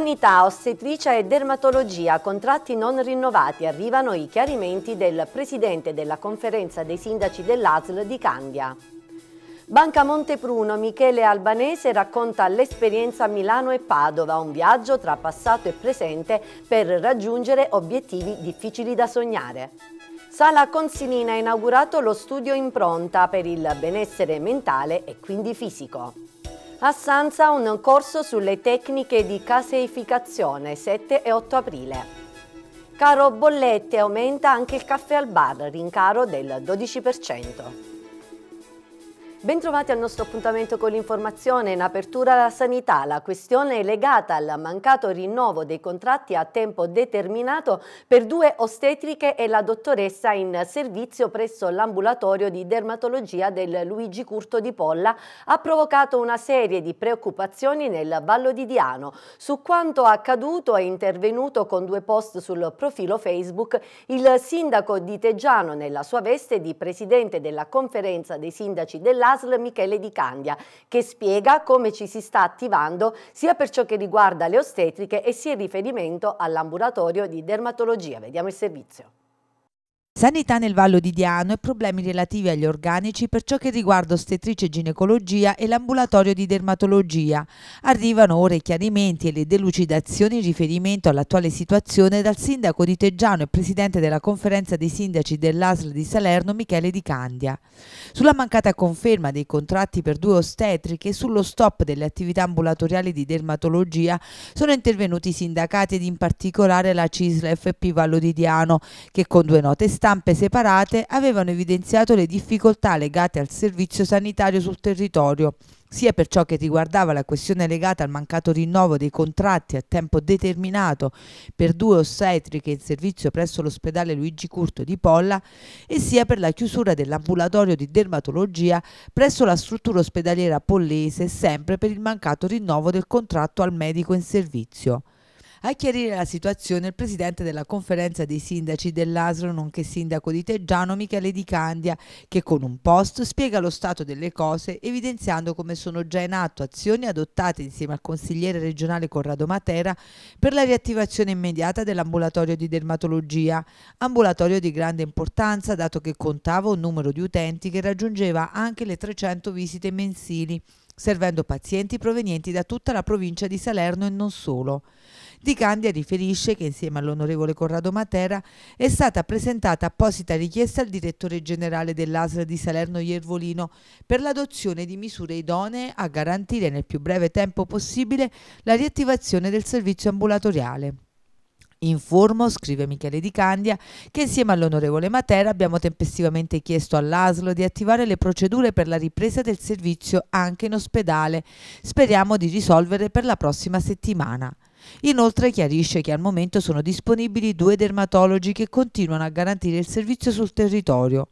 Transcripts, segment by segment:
Sanità, ostetricia e dermatologia, contratti non rinnovati. Arrivano i chiarimenti del Presidente della Conferenza dei Sindaci dell'ASL di Candia. Banca Montepruno, Michele Albanese racconta l'esperienza a Milano e Padova, un viaggio tra passato e presente per raggiungere obiettivi difficili da sognare. Sala Consilina ha inaugurato lo studio Impronta per il benessere mentale e quindi fisico. A Sanza un corso sulle tecniche di caseificazione 7 e 8 aprile. Caro bollette aumenta anche il caffè al bar, rincaro del 12%. Bentrovati al nostro appuntamento con l'informazione. In apertura alla sanità, la questione è legata al mancato rinnovo dei contratti a tempo determinato per due ostetriche e la dottoressa in servizio presso l'ambulatorio di dermatologia del Luigi Curto di Polla ha provocato una serie di preoccupazioni nel Vallo di Diano. Su quanto accaduto è intervenuto con due post sul profilo Facebook il sindaco di Teggiano nella sua veste di presidente della conferenza dei sindaci dell'Asia ASL Michele Di Candia, che spiega come ci si sta attivando sia per ciò che riguarda le ostetriche e sia in riferimento all'ambulatorio di dermatologia. Vediamo il servizio. Sanità nel Vallo di Diano e problemi relativi agli organici per ciò che riguarda ostetrice e ginecologia e l'ambulatorio di dermatologia. Arrivano ora i chiarimenti e le delucidazioni in riferimento all'attuale situazione dal sindaco di Teggiano e presidente della conferenza dei sindaci dell'ASL di Salerno Michele Di Candia. Sulla mancata conferma dei contratti per due ostetriche e sullo stop delle attività ambulatoriali di dermatologia sono intervenuti i sindacati ed in particolare la CISL FP Vallo di Diano che con due note stampa stampe separate avevano evidenziato le difficoltà legate al servizio sanitario sul territorio, sia per ciò che riguardava la questione legata al mancato rinnovo dei contratti a tempo determinato per due ostetriche in servizio presso l'ospedale Luigi Curto di Polla e sia per la chiusura dell'ambulatorio di dermatologia presso la struttura ospedaliera pollese sempre per il mancato rinnovo del contratto al medico in servizio. A chiarire la situazione il presidente della conferenza dei sindaci dell'Asro, nonché sindaco di Teggiano, Michele Di Candia, che con un post spiega lo stato delle cose, evidenziando come sono già in atto azioni adottate insieme al consigliere regionale Corrado Matera per la riattivazione immediata dell'ambulatorio di dermatologia, ambulatorio di grande importanza dato che contava un numero di utenti che raggiungeva anche le 300 visite mensili servendo pazienti provenienti da tutta la provincia di Salerno e non solo. Di Candia riferisce che insieme all'onorevole Corrado Matera è stata presentata apposita richiesta al direttore generale dell'ASL di Salerno Iervolino per l'adozione di misure idonee a garantire nel più breve tempo possibile la riattivazione del servizio ambulatoriale. Informo, scrive Michele Di Candia, che insieme all'onorevole Matera abbiamo tempestivamente chiesto all'ASLO di attivare le procedure per la ripresa del servizio anche in ospedale. Speriamo di risolvere per la prossima settimana. Inoltre chiarisce che al momento sono disponibili due dermatologi che continuano a garantire il servizio sul territorio.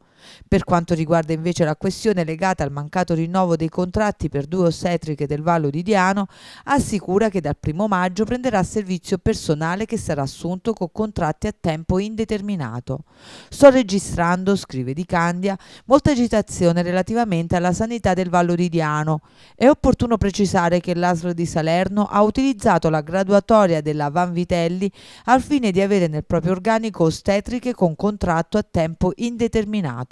Per quanto riguarda invece la questione legata al mancato rinnovo dei contratti per due ossetriche del Vallo di Diano, assicura che dal primo maggio prenderà servizio personale che sarà assunto con contratti a tempo indeterminato. Sto registrando, scrive Di Candia, molta agitazione relativamente alla sanità del Vallo di Diano. È opportuno precisare che l'ASL di Salerno ha utilizzato la graduatoria della Vanvitelli al fine di avere nel proprio organico ostetriche con contratto a tempo indeterminato.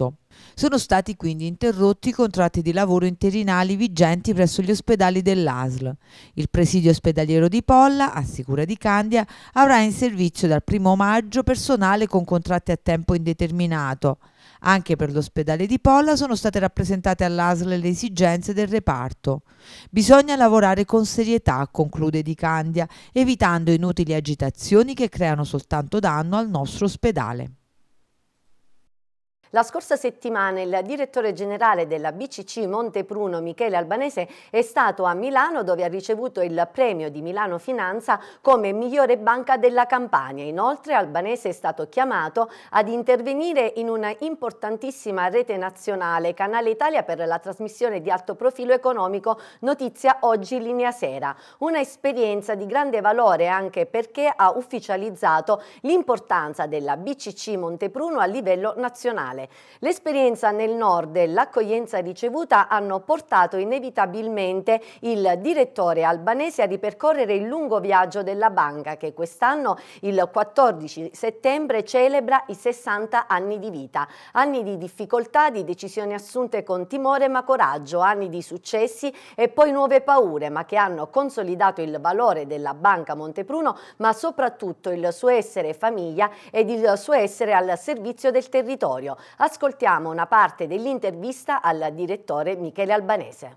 Sono stati quindi interrotti i contratti di lavoro interinali vigenti presso gli ospedali dell'ASL. Il presidio ospedaliero di Polla, assicura di Candia, avrà in servizio dal 1 maggio personale con contratti a tempo indeterminato. Anche per l'ospedale di Polla sono state rappresentate all'ASL le esigenze del reparto. Bisogna lavorare con serietà, conclude Di Candia, evitando inutili agitazioni che creano soltanto danno al nostro ospedale. La scorsa settimana il direttore generale della BCC Montepruno, Michele Albanese, è stato a Milano dove ha ricevuto il premio di Milano Finanza come migliore banca della Campania. Inoltre Albanese è stato chiamato ad intervenire in una importantissima rete nazionale, Canale Italia per la trasmissione di alto profilo economico Notizia Oggi Linea Sera. Una esperienza di grande valore anche perché ha ufficializzato l'importanza della BCC Montepruno a livello nazionale. L'esperienza nel nord e l'accoglienza ricevuta hanno portato inevitabilmente il direttore albanese a ripercorrere il lungo viaggio della banca che quest'anno, il 14 settembre, celebra i 60 anni di vita. Anni di difficoltà, di decisioni assunte con timore ma coraggio, anni di successi e poi nuove paure, ma che hanno consolidato il valore della Banca Montepruno, ma soprattutto il suo essere famiglia ed il suo essere al servizio del territorio. Ascoltiamo una parte dell'intervista al direttore Michele Albanese.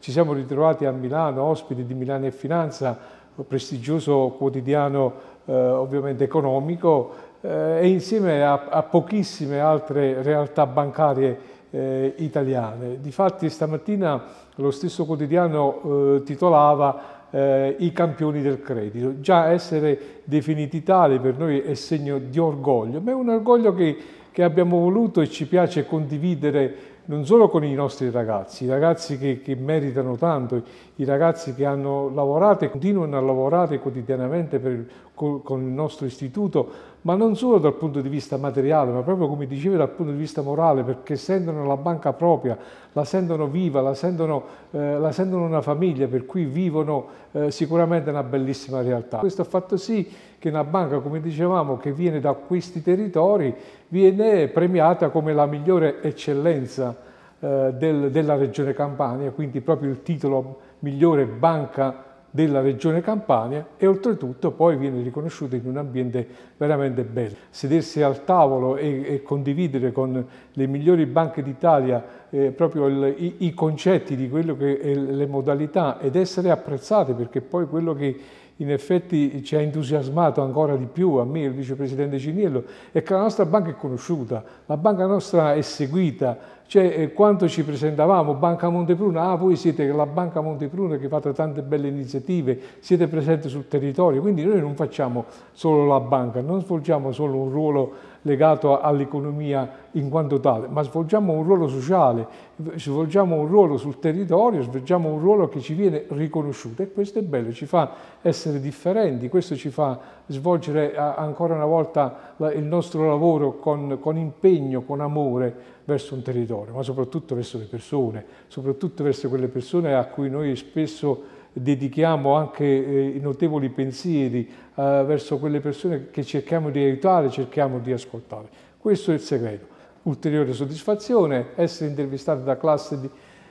Ci siamo ritrovati a Milano, ospiti di Milano e Finanza, prestigioso quotidiano eh, ovviamente economico eh, e insieme a, a, pochissime altre realtà bancarie eh, italiane. Difatti stamattina lo stesso quotidiano eh, titolava eh, i campioni del credito. Già essere definiti tali per noi è segno di orgoglio, ma è un orgoglio che, che abbiamo voluto e ci piace condividere non solo con i nostri ragazzi, i ragazzi che, che, meritano tanto, i ragazzi che hanno lavorato e continuano a lavorare quotidianamente per, con, con, il nostro istituto, ma non solo dal punto di vista materiale, ma proprio come dicevo dal punto di vista morale, perché sentono la banca propria, la sentono viva, la sentono, eh, la sentono una famiglia, per cui vivono eh, sicuramente una bellissima realtà. Questo ha fatto sì che una banca, come dicevamo, che viene da questi territori, viene premiata come la migliore eccellenza eh, del, della Regione Campania, quindi proprio il titolo migliore banca della Regione Campania e oltretutto poi viene riconosciuta in un ambiente veramente bello. Sedersi al tavolo e, e condividere con le migliori banche d'Italia eh, proprio il, i, i, concetti di quello che è le modalità ed essere apprezzati perché poi quello che in effetti ci ha entusiasmato ancora di più, a me, il vicepresidente Ciniello, è che la nostra banca è conosciuta, la banca nostra è seguita, cioè eh, quando ci presentavamo, Banca Montepruna, ah voi siete la Banca Montepruna che fate tante belle iniziative, siete presenti sul territorio, quindi noi non facciamo solo la banca, non svolgiamo solo un ruolo legato all'economia in quanto tale, ma svolgiamo un ruolo sociale, svolgiamo un ruolo sul territorio, svolgiamo un ruolo che ci viene riconosciuto e questo è bello, ci fa essere differenti, questo ci fa svolgere ancora una volta il nostro lavoro con, con impegno, con amore verso un territorio, ma soprattutto verso le persone, soprattutto verso quelle persone a cui noi spesso dedichiamo anche eh, notevoli pensieri eh, verso quelle persone che cerchiamo di aiutare, cerchiamo di ascoltare. Questo è il segreto. Ulteriore soddisfazione, essere intervistati da classe di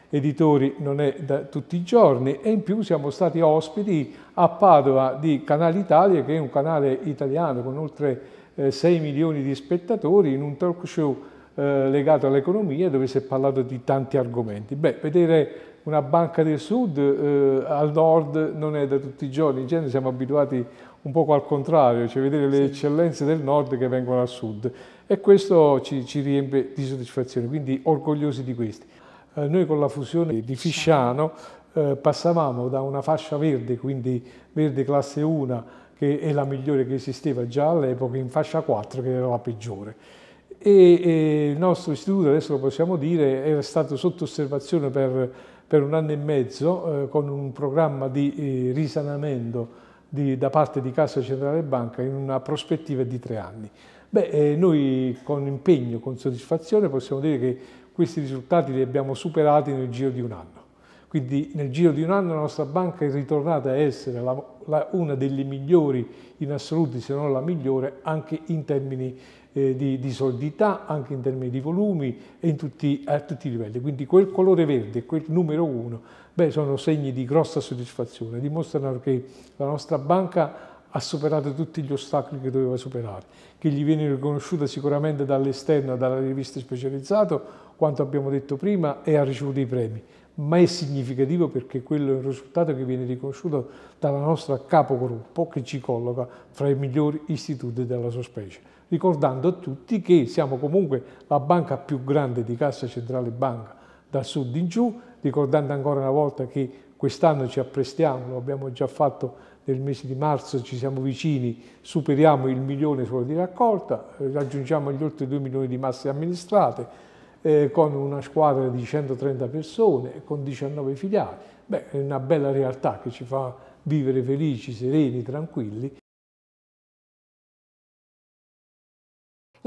editori non è da tutti i giorni e in più siamo stati ospiti a Padova di Canale Italia che è un canale italiano con oltre eh, 6 milioni di spettatori in un talk show eh, legato all'economia dove si è parlato di tanti argomenti. Beh, vedere una banca del sud eh, al nord non è da tutti i giorni, in genere siamo abituati un po' al contrario, cioè vedere le eccellenze del nord che vengono al sud e questo ci, ci riempie di soddisfazione, quindi orgogliosi di questi. Eh, noi con la fusione di Fisciano eh, passavamo da una fascia verde, quindi verde classe 1, che è la migliore che esisteva già all'epoca, in fascia 4 che era la peggiore. E, e il nostro istituto, adesso lo possiamo dire, era stato sotto osservazione per per un anno e mezzo eh, con un programma di eh, risanamento di, da parte di Cassa Centrale Banca in una prospettiva di tre anni. Beh, eh, noi con impegno, con soddisfazione possiamo dire che questi risultati li abbiamo superati nel giro di un anno. Quindi nel giro di un anno la nostra banca è ritornata a essere la, la, una delle migliori in assoluto, se non la migliore, anche in termini eh, di, di, solidità, anche in termini di volumi e tutti, a tutti i livelli. Quindi quel colore verde, quel numero uno, sono segni di grossa soddisfazione, dimostrano che la nostra banca ha superato tutti gli ostacoli che doveva superare, che gli viene riconosciuta sicuramente dall'esterno, dalle riviste specializzate, quanto abbiamo detto prima, e ha ricevuto i premi. Ma è significativo perché quello è un risultato che viene riconosciuto dalla nostra capogruppo che ci colloca fra i migliori istituti della sua specie ricordando a tutti che siamo comunque la banca più grande di Cassa Centrale Banca dal sud in giù, ricordando ancora una volta che quest'anno ci apprestiamo, lo abbiamo già fatto nel mese di marzo, ci siamo vicini, superiamo il milione solo di raccolta, raggiungiamo gli oltre 2 milioni di masse amministrate, eh, con una squadra di 130 persone, con 19 filiali. Beh, è una bella realtà che ci fa vivere felici, sereni, tranquilli.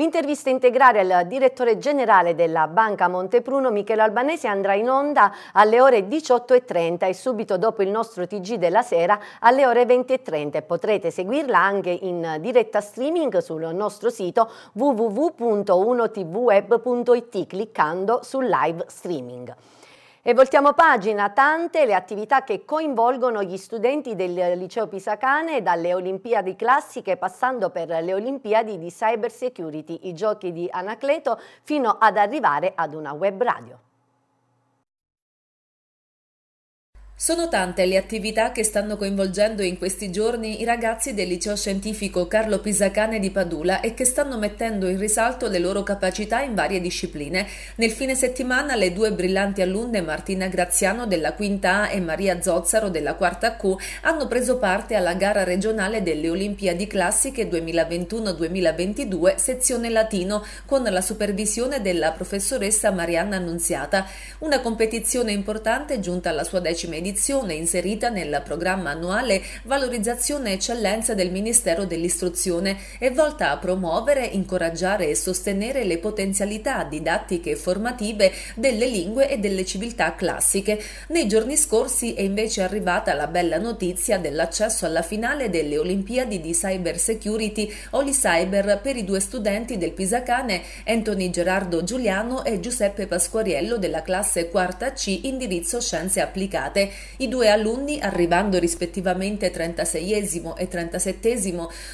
L'intervista integrale al direttore generale della Banca Montepruno, Michele Albanese, andrà in onda alle ore 18.30 e subito dopo il nostro TG della sera alle ore 20.30 potrete seguirla anche in diretta streaming sul nostro sito www.unotvweb.it cliccando sul live streaming. E voltiamo pagina, tante le attività che coinvolgono gli studenti del liceo Pisacane dalle Olimpiadi classiche passando per le Olimpiadi di Cyber Security, i giochi di Anacleto fino ad arrivare ad una web radio. Sono tante le attività che stanno coinvolgendo in questi giorni i ragazzi del liceo scientifico Carlo Pisacane di Padula e che stanno mettendo in risalto le loro capacità in varie discipline. Nel fine settimana le due brillanti alunne Martina Graziano della quinta A e Maria Zozzaro della quarta Q hanno preso parte alla gara regionale delle Olimpiadi Classiche 2021-2022 sezione latino con la supervisione della professoressa Marianna Annunziata. Una competizione importante giunta alla sua decima edizione edizione inserita nel programma annuale Valorizzazione e Eccellenza del Ministero dell'Istruzione è volta a promuovere, incoraggiare e sostenere le potenzialità didattiche e formative delle lingue e delle civiltà classiche. Nei giorni scorsi è invece arrivata la bella notizia dell'accesso alla finale delle Olimpiadi di Cyber Security Oli Cyber per i due studenti del Pisacane Anthony Gerardo Giuliano e Giuseppe Pasquariello della classe quarta C indirizzo Scienze Applicate. I due alunni, arrivando rispettivamente 36 e 37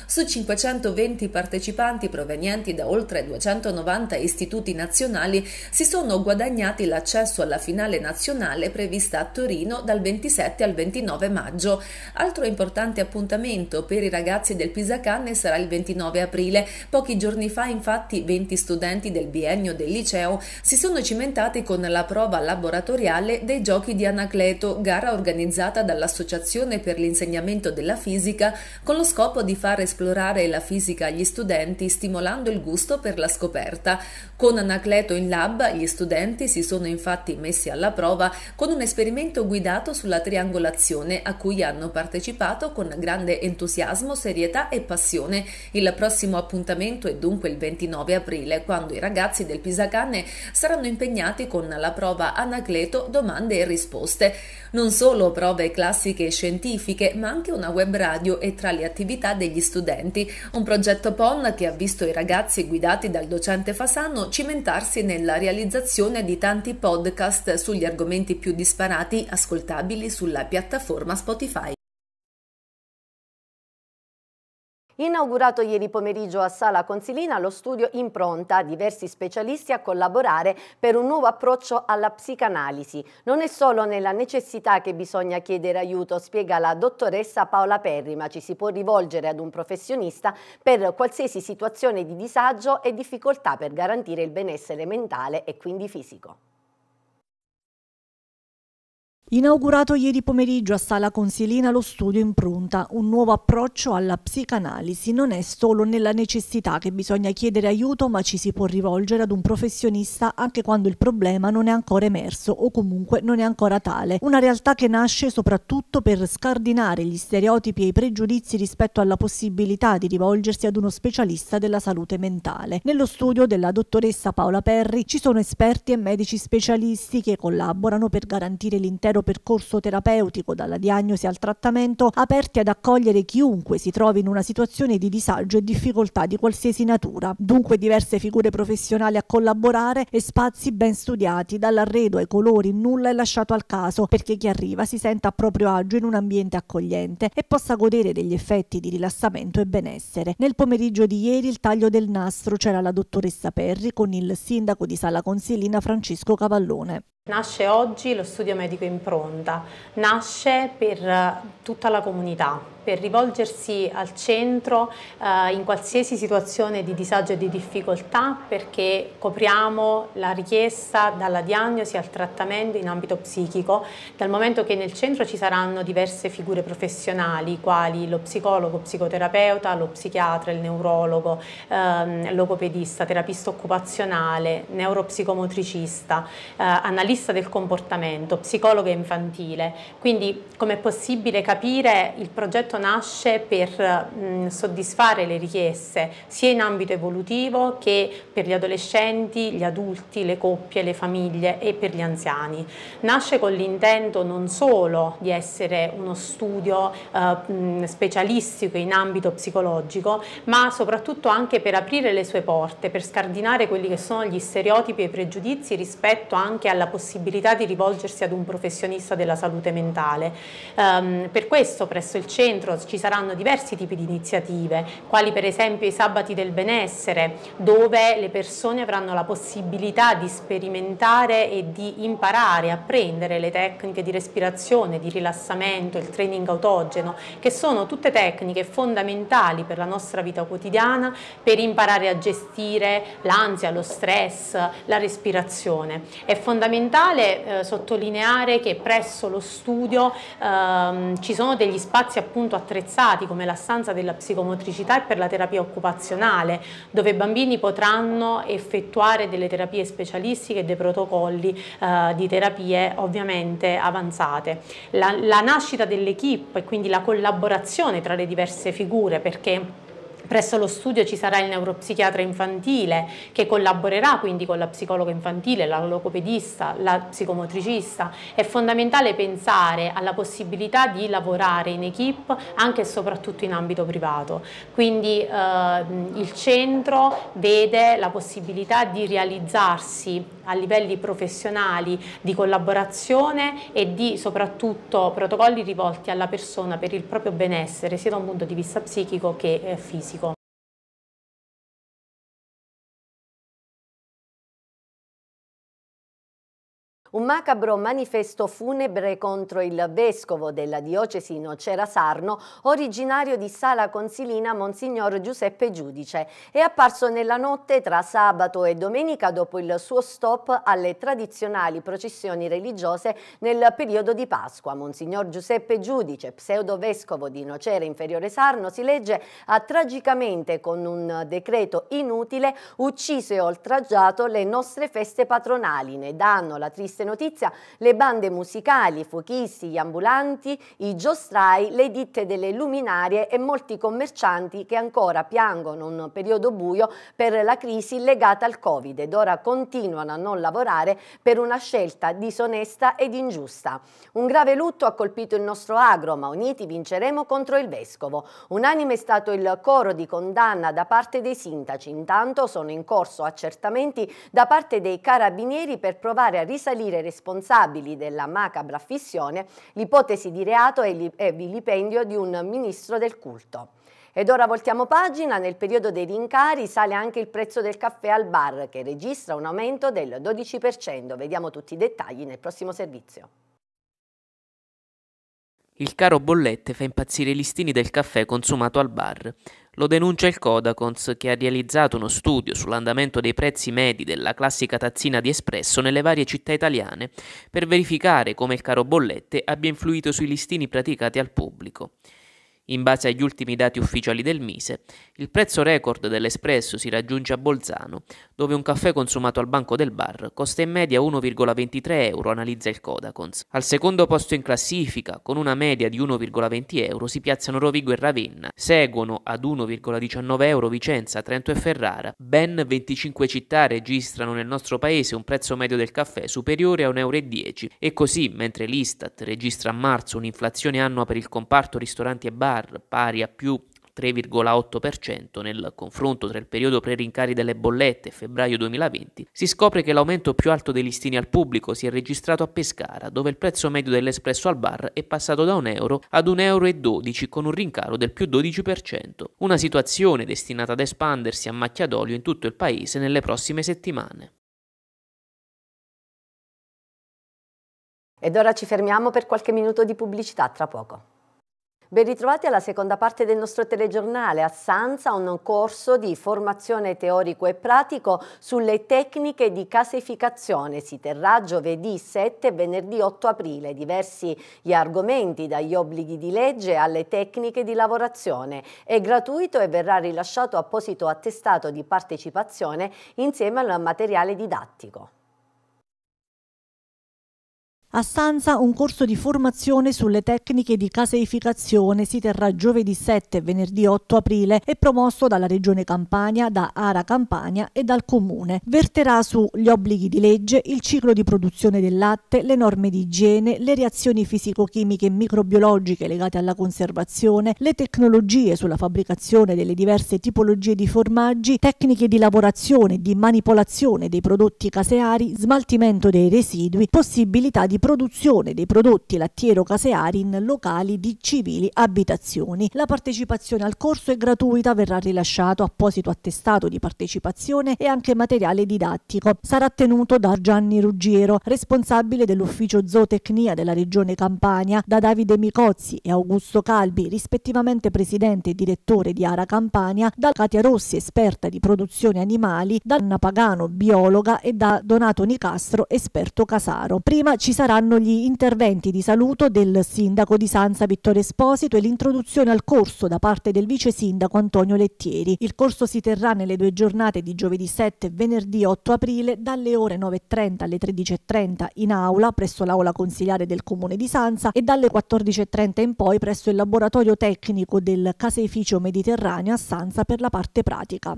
su 520 partecipanti provenienti da oltre 290 istituti nazionali, si sono guadagnati l'accesso alla finale nazionale prevista a Torino dal 27 al 29 maggio. Altro importante appuntamento per i ragazzi del Pisacane sarà il 29 aprile. Pochi giorni fa, infatti, 20 studenti del biennio del liceo si sono cimentati con la prova laboratoriale dei giochi di Anacleto, gara organizzata dall'Associazione per l'insegnamento della fisica con lo scopo di far esplorare la fisica agli studenti stimolando il gusto per la scoperta. Con Anacleto in lab gli studenti si sono infatti messi alla prova con un esperimento guidato sulla triangolazione a cui hanno partecipato con grande entusiasmo, serietà e passione. Il prossimo appuntamento è dunque il 29 aprile quando i ragazzi del Pisacane saranno impegnati con la prova Anacleto domande e risposte. Non solo prove classiche e scientifiche, ma anche una web radio e tra le attività degli studenti. Un progetto PON che ha visto i ragazzi guidati dal docente Fasano cimentarsi nella realizzazione di tanti podcast sugli argomenti più disparati ascoltabili sulla piattaforma Spotify. Inaugurato ieri pomeriggio a Sala Consilina lo studio Impronta, diversi specialisti a collaborare per un nuovo approccio alla psicanalisi. Non è solo nella necessità che bisogna chiedere aiuto, spiega la dottoressa Paola Perri, ma ci si può rivolgere ad un professionista per qualsiasi situazione di disagio e difficoltà per garantire il benessere mentale e quindi fisico. Inaugurato ieri pomeriggio a Sala Consilina lo studio Impronta, un nuovo approccio alla psicanalisi. Non è solo nella necessità che bisogna chiedere aiuto, ma ci si può rivolgere ad un professionista anche quando il problema non è ancora emerso o comunque non è ancora tale. Una realtà che nasce soprattutto per scardinare gli stereotipi e i pregiudizi rispetto alla possibilità di rivolgersi ad uno specialista della salute mentale. Nello studio della dottoressa Paola Perri ci sono esperti e medici specialisti che collaborano per garantire l'intero intero percorso terapeutico dalla diagnosi al trattamento aperti ad accogliere chiunque si trovi in una situazione di disagio e difficoltà di qualsiasi natura. Dunque diverse figure professionali a collaborare e spazi ben studiati, dall'arredo ai colori, nulla è lasciato al caso perché chi arriva si senta a proprio agio in un ambiente accogliente e possa godere degli effetti di rilassamento e benessere. Nel pomeriggio di ieri il taglio del nastro c'era la dottoressa Perri con il sindaco di Sala Consilina Francesco Cavallone. Nasce oggi lo studio medico impronta, nasce per eh, tutta la comunità, per rivolgersi al centro eh, in qualsiasi situazione di disagio e di difficoltà perché copriamo la richiesta dalla diagnosi al trattamento in ambito psichico, dal momento che nel centro ci saranno diverse figure professionali quali lo psicologo, psicoterapeuta, lo psichiatra, il neurologo, ehm, logopedista, terapista occupazionale, neuropsicomotricista, eh, analista del comportamento, psicologa infantile. Quindi com'è possibile capire il progetto centro nasce per mh, soddisfare le richieste sia in ambito evolutivo che per gli adolescenti, gli adulti, le coppie, le famiglie e per gli anziani. Nasce con l'intento non solo di essere uno studio eh, specialistico in ambito psicologico, ma soprattutto anche per aprire le sue porte, per scardinare quelli che sono gli stereotipi e i pregiudizi rispetto anche alla possibilità di rivolgersi ad un professionista della salute mentale. Um, per questo presso il centro ci saranno diversi tipi di iniziative, quali per esempio i sabati del benessere, dove le persone avranno la possibilità di sperimentare e di imparare, apprendere le tecniche di respirazione, di rilassamento, il training autogeno, che sono tutte tecniche fondamentali per la nostra vita quotidiana per imparare a gestire l'ansia, lo stress, la respirazione. È fondamentale eh, sottolineare che presso lo studio ehm, ci sono degli spazi appunto attrezzati come la stanza della psicomotricità e per la terapia occupazionale dove i bambini potranno effettuare delle terapie specialistiche e dei protocolli eh, di terapie ovviamente avanzate. La, la nascita dell'equipe e quindi la collaborazione tra le diverse figure perché Presso lo studio ci sarà il neuropsichiatra infantile che collaborerà quindi con la psicologa infantile, la logopedista, la psicomotricista. È fondamentale pensare alla possibilità di lavorare in equip anche e soprattutto in ambito privato. Quindi eh, il centro vede la possibilità di realizzarsi a livelli professionali di collaborazione e di soprattutto protocolli rivolti alla persona per il proprio benessere sia da un punto di vista psichico che eh, fisico. Un macabro manifesto funebre contro il vescovo della diocesi Nocera-Sarno, originario di Sala Consilina Monsignor Giuseppe Giudice, è apparso nella notte tra sabato e domenica dopo il suo stop alle tradizionali processioni religiose nel periodo di Pasqua. Monsignor Giuseppe Giudice, pseudo vescovo di Nocera Inferiore Sarno, si legge ha tragicamente con un decreto inutile ucciso e oltraggiato le nostre feste patronali. Ne danno la triste notizia le bande musicali, i fuochisti, gli ambulanti, i giostrai, le ditte delle luminarie e molti commercianti che ancora piangono un periodo buio per la crisi legata al Covid ed ora continuano a non lavorare per una scelta disonesta ed ingiusta. Un grave lutto ha colpito il nostro agro, ma uniti vinceremo contro il vescovo. Unanime è stato il coro di condanna da parte dei sindaci. Intanto sono in corso accertamenti da parte dei carabinieri per provare a risalire definire responsabili della macabra fissione l'ipotesi di reato e vilipendio di un ministro del culto. Ed ora voltiamo pagina, nel periodo dei rincari sale anche il prezzo del caffè al bar che registra un aumento del 12%. Vediamo tutti i dettagli nel prossimo servizio. Il caro bollette fa impazzire i listini del caffè consumato al bar. Lo denuncia il Codacons che ha realizzato uno studio sull'andamento dei prezzi medi della classica tazzina di espresso nelle varie città italiane per verificare come il caro bollette abbia influito sui listini praticati al pubblico. In base agli ultimi dati ufficiali del Mise, il prezzo record dell'espresso si raggiunge a Bolzano, dove un caffè consumato al banco del bar costa in media 1,23 euro, analizza il Codacons. Al secondo posto in classifica, con una media di 1,20 euro, si piazzano Rovigo e Ravenna. Seguono ad 1,19 euro Vicenza, Trento e Ferrara. Ben 25 città registrano nel nostro paese un prezzo medio del caffè superiore a 1,10 euro. E così, mentre l'Istat registra a marzo un'inflazione annua per il comparto ristoranti e bar bar pari a più 3,8% nel confronto tra il periodo pre-rincari delle bollette e febbraio 2020, si scopre che l'aumento più alto dei listini al pubblico si è registrato a Pescara, dove il prezzo medio dell'espresso al bar è passato da 1 euro ad 1,12 euro con un rincaro del più 12%. Una situazione destinata ad espandersi a macchia d'olio in tutto il paese nelle prossime settimane. Ed ora ci fermiamo per qualche minuto di pubblicità, tra poco. Ben ritrovati alla seconda parte del nostro telegiornale. A Sanza un corso di formazione teorico e pratico sulle tecniche di caseificazione. Si terrà giovedì 7 e venerdì 8 aprile. Diversi gli argomenti dagli obblighi di legge alle tecniche di lavorazione. È gratuito e verrà rilasciato apposito attestato di partecipazione insieme al materiale didattico. A Sanza un corso di formazione sulle tecniche di caseificazione si terrà giovedì 7 e venerdì 8 aprile e promosso dalla Regione Campania, da Ara Campania e dal Comune. Verterà sugli obblighi di legge, il ciclo di produzione del latte, le norme di igiene, le reazioni fisico-chimiche e microbiologiche legate alla conservazione, le tecnologie sulla fabbricazione delle diverse tipologie di formaggi, tecniche di lavorazione, di manipolazione dei prodotti caseari, smaltimento dei residui, possibilità di produzione dei prodotti lattiero-caseari in locali di civili abitazioni. La partecipazione al corso è gratuita, verrà rilasciato apposito attestato di partecipazione e anche materiale didattico. Sarà tenuto da Gianni Ruggiero, responsabile dell'ufficio zootecnia della regione Campania, da Davide Micozzi e Augusto Calbi, rispettivamente presidente e direttore di Ara Campania, da Katia Rossi, esperta di produzione animali, da Anna Pagano, biologa e da Donato Nicastro, esperto casaro. Prima ci saranno gli interventi di saluto del sindaco di Sanza Vittorio Esposito e l'introduzione al corso da parte del vice sindaco Antonio Lettieri. Il corso si terrà nelle due giornate di giovedì 7 e venerdì 8 aprile dalle ore 9.30 alle 13.30 in aula presso l'aula consigliare del comune di Sanza e dalle 14.30 in poi presso il laboratorio tecnico del caseificio mediterraneo a Sanza per la parte pratica.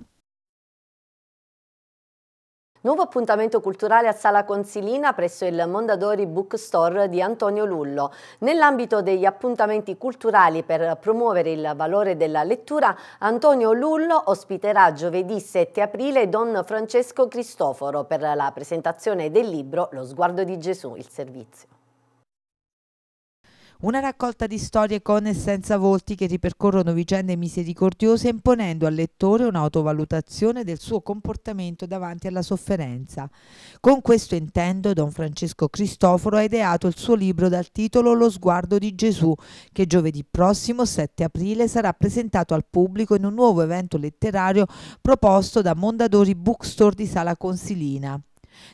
Nuovo appuntamento culturale a Sala Consilina presso il Mondadori Bookstore di Antonio Lullo. Nell'ambito degli appuntamenti culturali per promuovere il valore della lettura, Antonio Lullo ospiterà giovedì 7 aprile Don Francesco Cristoforo per la presentazione del libro Lo sguardo di Gesù, il servizio. Una raccolta di storie con e senza volti che ripercorrono vicende misericordiose imponendo al lettore un'autovalutazione del suo comportamento davanti alla sofferenza. Con questo intendo Don Francesco Cristoforo ha ideato il suo libro dal titolo Lo sguardo di Gesù, che giovedì prossimo 7 aprile sarà presentato al pubblico in un nuovo evento letterario proposto da Mondadori Bookstore di Sala Consilina.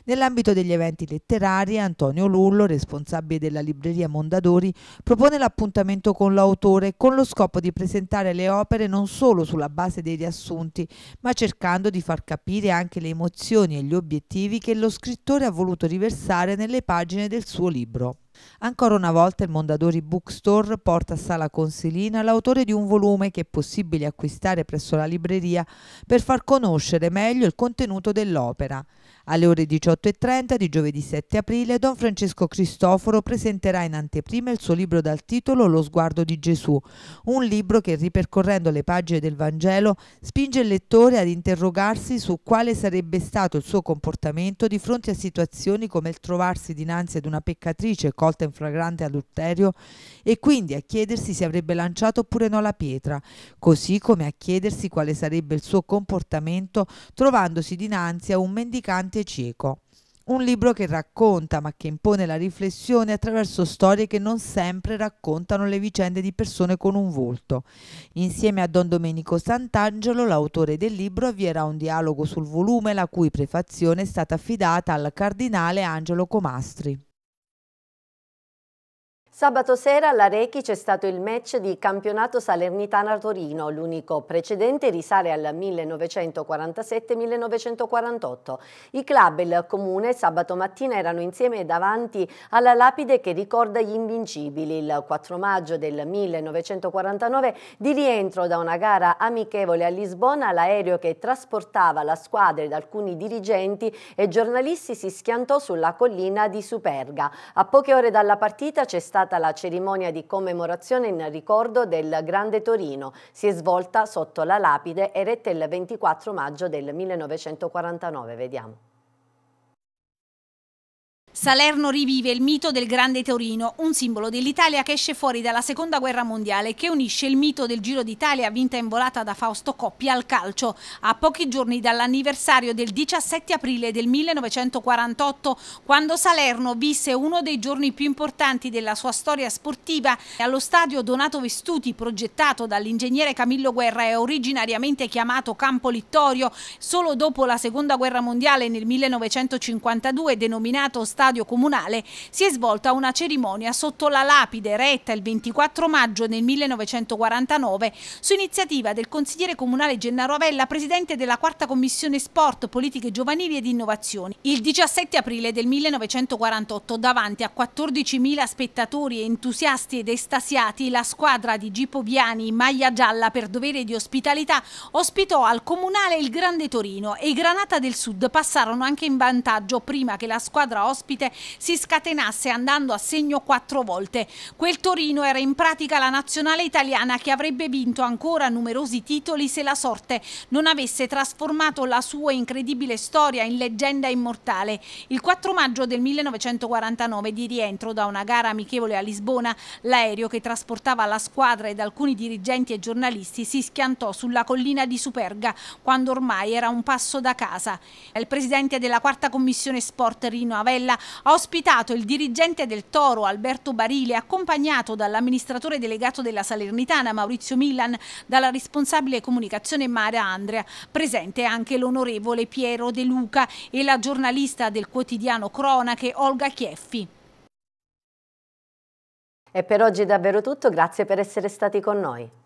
Nell'ambito degli eventi letterari, Antonio Lullo, responsabile della libreria Mondadori, propone l'appuntamento con l'autore con lo scopo di presentare le opere non solo sulla base dei riassunti, ma cercando di far capire anche le emozioni e gli obiettivi che lo scrittore ha voluto riversare nelle pagine del suo libro. Ancora una volta il Mondadori Bookstore porta a Sala Consilina l'autore di un volume che è possibile acquistare presso la libreria per far conoscere meglio il contenuto dell'opera. Alle ore 18.30 di giovedì 7 aprile Don Francesco Cristoforo presenterà in anteprima il suo libro dal titolo Lo sguardo di Gesù, un libro che ripercorrendo le pagine del Vangelo spinge il lettore ad interrogarsi su quale sarebbe stato il suo comportamento di fronte a situazioni come il trovarsi dinanzi ad una peccatrice colta in flagrante adulterio e quindi a chiedersi se avrebbe lanciato oppure no la pietra, così come a chiedersi quale sarebbe il suo comportamento trovandosi dinanzi a un mendicante e cieco. Un libro che racconta, ma che impone la riflessione attraverso storie che non sempre raccontano le vicende di persone con un volto. Insieme a Don Domenico Sant'Angelo, l'autore del libro avvierà un dialogo sul volume, la cui prefazione è stata affidata al cardinale Angelo Comastri. Sabato sera alla Rechi c'è stato il match di campionato Salernitana-Torino, l'unico precedente risale al 1947-1948. I club e il comune sabato mattina erano insieme davanti alla lapide che ricorda gli invincibili. Il 4 maggio del 1949 di rientro da una gara amichevole a Lisbona l'aereo che trasportava la squadra ed alcuni dirigenti e giornalisti si schiantò sulla collina di Superga. A poche ore dalla partita c'è stata stata la cerimonia di commemorazione in ricordo del Grande Torino. Si è svolta sotto la lapide eretta il 24 maggio del 1949. Vediamo. Salerno rivive il mito del Grande Torino, un simbolo dell'Italia che esce fuori dalla Seconda Guerra Mondiale e che unisce il mito del Giro d'Italia vinta in volata da Fausto Coppi al calcio. A pochi giorni dall'anniversario del 17 aprile del 1948, quando Salerno visse uno dei giorni più importanti della sua storia sportiva, allo stadio Donato Vestuti, progettato dall'ingegnere Camillo Guerra e originariamente chiamato Campo Littorio, solo dopo la Seconda Guerra Mondiale nel 1952 denominato Stadio stadio comunale si è svolta una cerimonia sotto la lapide retta il 24 maggio del 1949 su iniziativa del consigliere comunale Gennaro Avella, presidente della quarta commissione sport, politiche giovanili ed innovazioni. Il 17 aprile del 1948 davanti a 14.000 spettatori entusiasti ed estasiati la squadra di Gipoviani in maglia gialla per dovere di ospitalità ospitò al comunale il Grande Torino e i Granata del Sud passarono anche in vantaggio prima che la squadra ospite si scatenasse andando a segno quattro volte. Quel Torino era in pratica la nazionale italiana che avrebbe vinto ancora numerosi titoli se la sorte non avesse trasformato la sua incredibile storia in leggenda immortale. Il 4 maggio del 1949 di rientro da una gara amichevole a Lisbona, l'aereo che trasportava la squadra ed alcuni dirigenti e giornalisti si schiantò sulla collina di Superga quando ormai era un passo da casa. Il presidente della quarta commissione sport Rino Avella ha ospitato il dirigente del Toro Alberto Barile accompagnato dall'amministratore delegato della Salernitana Maurizio Milan, dalla responsabile comunicazione Mara Andrea, presente anche l'onorevole Piero De Luca e la giornalista del quotidiano Cronache Olga Chieffi. E per oggi è davvero tutto, grazie per essere stati con noi.